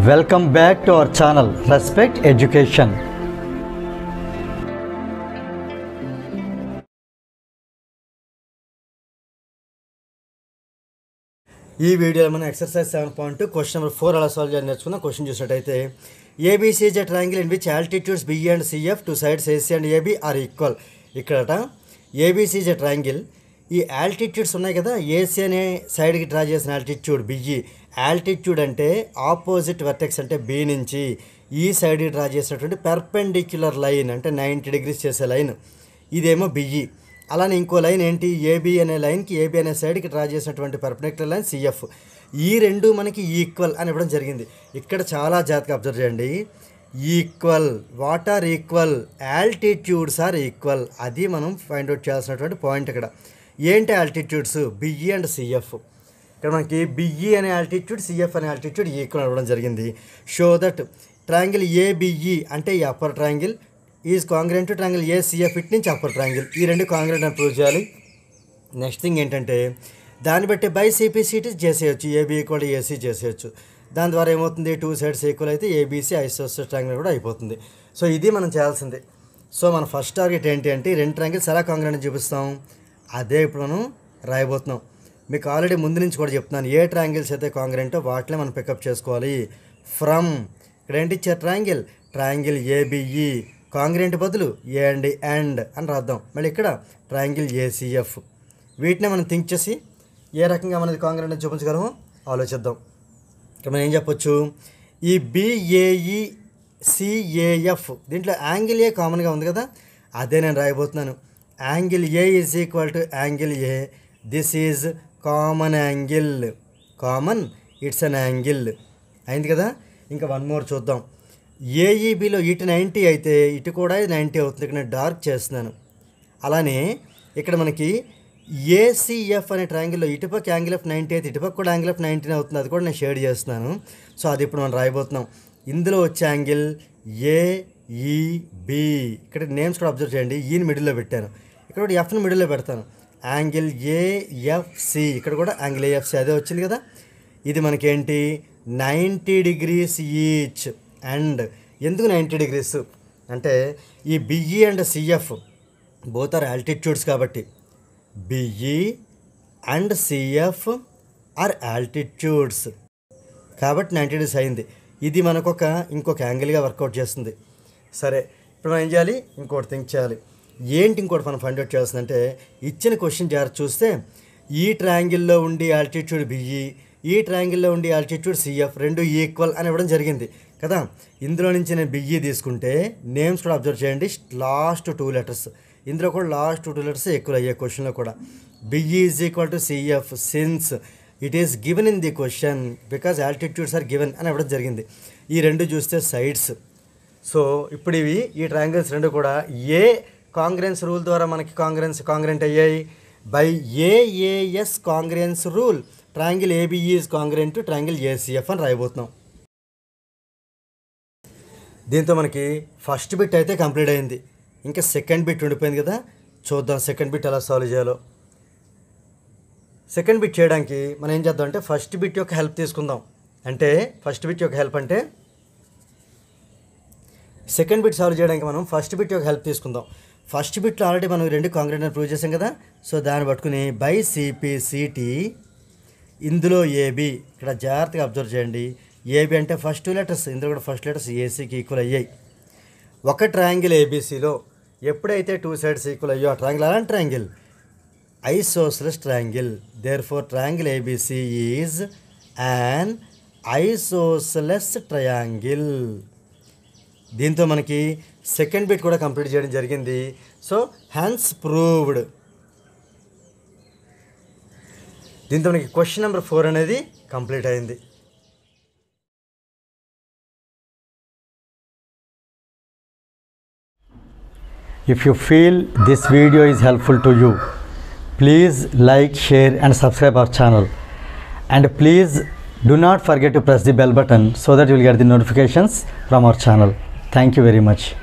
Welcome back to our channel Respect Education. ఈ వీడియోలో మనం exercise seven point question number four అలా solve చేయాలి నేర్చుకుందాం క్వశ్చన్ చూసినట్టయితే ABC is a triangle in which altitudes B and CF to sides AC and AB are equal ఇక్కడట ABC is a triangle ఈ altitudes ఉన్నాయి కదా ఏసీ అనే సైడ్కి draw చేసిన ఆల్టిట్యూడ్ బిఈ ఆల్టిట్యూడ్ అంటే ఆపోజిట్ వర్టెక్స్ అంటే బి నుంచి ఈ సైడ్కి డ్రా చేసినటువంటి పెర్పెండిక్యులర్ లైన్ అంటే నైంటీ డిగ్రీస్ చేసే లైన్ ఇదేమో బిఈ అలానే ఇంకో లైన్ ఏంటి? ఏబి అనే లైన్కి ఏబి అనే సైడ్కి డ్రా చేసినటువంటి పర్పెండిక్యులర్ లైన్ సిఎఫ్ ఈ రెండు మనకి ఈక్వల్ అని ఇవ్వడం జరిగింది. ఇక్కడ చాలా జాగ్రత్తగా అబ్జర్వ్ చేయండి. Equal. What are equal. Altitudes are equal. అది మనం ఫైండ్ అవుట్ చేయాల్సినటువంటి పాయింట్ ఇక్కడ. ఏంటి ఆల్టిట్యూడ్స్? BE and CF. ఇక్కడ మనకి బిఈ అనే ఆల్టిట్యూడ్ సిఎఫ్ అనే ఆల్టిట్యూడ్ ఈక్వల్ అవ్వడం జరిగింది. షో దట్ ట్రాంగిల్ ఏబిఈ అంటే ఈ upper triangle is congruent to triangle ACF it నుంచి అప్పర్ ట్రాంగిల్ ఈ రెండు కాంగ్రెంట్ అని ప్రూవ్ చేయాలి. నెక్స్ట్ థింగ్ ఏంటంటే దాన్ని బట్టి బై సిపిసిటీ చేసేయచ్చు. ఏబీ ఈక్వల్ ఏసీ చేసేయచ్చు. దాని ద్వారా ఏమవుతుంది? టూ సైడ్స్ ఈక్వల్ అయితే ఏబీసీ ఐసోస్ ట్రాంగిల్ కూడా అయిపోతుంది. సో ఇది మనం చేయాల్సిందే. సో మన ఫస్ట్ టార్గెట్ ఏంటి అంటే రెండు ట్రాంగిల్స్ ఎలా కాంగ్రెంట్ చూపిస్తాం? అదే ఇప్పుడు మనం రాయబోతున్నాం. మీకు ఆల్రెడీ ముందు నుంచి కూడా చెప్తున్నాను. ఏ ట్రాంగిల్స్ అయితే కాంగ్రెంటో వాటినే మనం పికప్ చేసుకోవాలి. ఫ్రమ్ ఇక్కడ ఏంటి ఇచ్చే ట్రాంగిల్ ట్రాంగిల్ ఏబిఈ కాంగ్రెంట్ బదులు ఏ అండ్ అండ్ అని రాద్దాం. మళ్ళీ ఇక్కడ ట్రాంగిల్ ఏసీఎఫ్ వీటిని మనం థింక్ చేసి ఏ రకంగా మనది కాంగ్రెంట్ చూపించగలము చూపించగలమో ఆలోచిద్దాం. ఇక్కడ మనం ఏం చెప్పొచ్చు? ఈ బిఏఈ సిఏఎఫ్ e, దీంట్లో యాంగిల్ ఏ కామన్గా ఉంది కదా? అదే నేను రాయబోతున్నాను. Angle A is equal to angle A this is common angle common it's an angle అయింది కదా? ఇంకా వన్ మోర్ చూద్దాం. ఏఈబిలో e, ఇటు నైంటీ అయితే ఇటు కూడా నైంటీ అవుతుంది. ఇక్కడ నేను డార్క్ చేస్తున్నాను. అలానే ఇక్కడ మనకి ఏసీఎఫ్ అనే ట్రయాంగిల్లో ఇటుపక్క యాంగిల్ ఆఫ్ నైంటీ అయితే ఇటుపక్క కూడా యాంగిల్ ఆఫ్ నైంటీన్ అవుతుంది. అది కూడా నేను షేర్ చేస్తున్నాను. సో అది ఇప్పుడు మనం రాయబోతున్నాం. ఇందులో వచ్చే యాంగిల్ ఏఈబి e, ఇక్కడ నేమ్స్ కూడా అబ్జర్వ్ చేయండి. E ఈని మిడిల్లో పెట్టాను. ఇక్కడ కూడా ఎఫ్ని మిడిల్లో పెడతాను. యాంగిల్ ఏఎఫ్సి ఇక్కడ కూడా యాంగిల్ ఏఎఫ్సి అదే వచ్చింది కదా? ఇది మనకేంటి? నైంటీ డిగ్రీస్ ఈచ్ అండ్ ఎందుకు నైంటీ డిగ్రీస్ అంటే ఈ BE and CF both are altitudes కాబట్టి. BE and CF are altitudes కాబట్టి నైంటీ డిగ్రీస్ అయింది. ఇది మనకొక ఇంకొక యాంగిల్గా వర్కౌట్ చేస్తుంది. సరే ఇప్పుడు మనం ఏం చేయాలి? ఇంకోటి థింక్ చేయాలి. ఏంటి ఇంకోటి మనం ఫైండ్ అవుట్ చేస్తుందంటే ఇచ్చిన క్వశ్చన్ జాగ్రత్త చూస్తే ఈ ట్రయాంగిల్లో ఉండి ఆల్టిట్యూడ్ బిఈ ఈ ట్రయాంగిల్లో ఉండి ఆల్టిట్యూడ్ సిఎఫ్ రెండు ఈక్వల్ అని ఇవ్వడం జరిగింది. కదా? ఇందులో నుంచి నేను బిఈ తీసుకుంటే నేమ్స్ కూడా అబ్జర్వ్ చేయండి. లాస్ట్ టూ లెటర్స్ ఇందులో కూడా లాస్ట్ టూ లెటర్స్ ఎక్కువ అయ్యే క్వశ్చన్లో కూడా. B is equal to CF since it is given in the question because altitudes are given అని ఇవ్వడం జరిగింది. ఈ రెండు చూస్తే సైడ్స్ సో ఇప్పుడు ఇవి ఈ ట్రయాంగిల్స్ రెండు కూడా ఏ కాంగ్రెన్స్ రూల్ ద్వారా మనకి కాంగ్రెన్స్ కాంగ్రెంట్ అయ్యాయి. By AAS congruence rule triangle ABE is congruent to triangle ACF అని రాయబోతున్నాం. దీంతో మనకి ఫస్ట్ బిట్ అయితే కంప్లీట్ అయింది. ఇంకా సెకండ్ బిట్ ఉండిపోయింది కదా. చూద్దాం సెకండ్ బిట్ ఎలా సాల్వ్ చేయాలో. సెకండ్ బిట్ చేయడానికి మనం ఏం చేద్దాం అంటే ఫస్ట్ బిట్ యొక్క హెల్ప్ తీసుకుందాం. అంటే ఫస్ట్ బిట్ యొక్క హెల్ప్ అంటే సెకండ్ బిట్ సాల్వ్ చేయడానికి మనం ఫస్ట్ బిట్ యొక్క హెల్ప్ తీసుకుందాం. ఫస్ట్ బిట్లో ఆల్రెడీ మనం రెండు కాంక్రీట్ ప్రూవ్ చేసాం కదా. సో దాన్ని పట్టుకుని బై సిపిసిటి ఇందులో ఏబి ఇక్కడ జాగ్రత్తగా అబ్జర్వ్ చేయండి. ఏబి అంటే ఫస్ట్ టూ లెటర్స్ ఇందులో కూడా ఫస్ట్ లెటర్స్ ఏసీకి ఈక్వల్ అయ్యాయి. ఒక ట్రయాంగిల్ ఏబీసీలో ఎప్పుడైతే టూ సైడ్స్ ఈక్వల్ అయ్యో ఆ ట్రయాంగిల్ అలాంటి triangle isosceles triangle therefore triangle ABC is an isosceles triangle దీంతో మనకి సెకండ్ బిట్ కూడా కంప్లీట్ చేయడం జరిగింది. సో హ్యాన్స్ ప్రూవ్డ్ దీంతో మనకి క్వశ్చన్ నెంబర్ ఫోర్ అనేది కంప్లీట్ అయింది. If you feel this video is helpful to you, please like, share, and subscribe our channel. And please do not forget to press the bell button so that you will get the notifications from our channel. Thank you very much.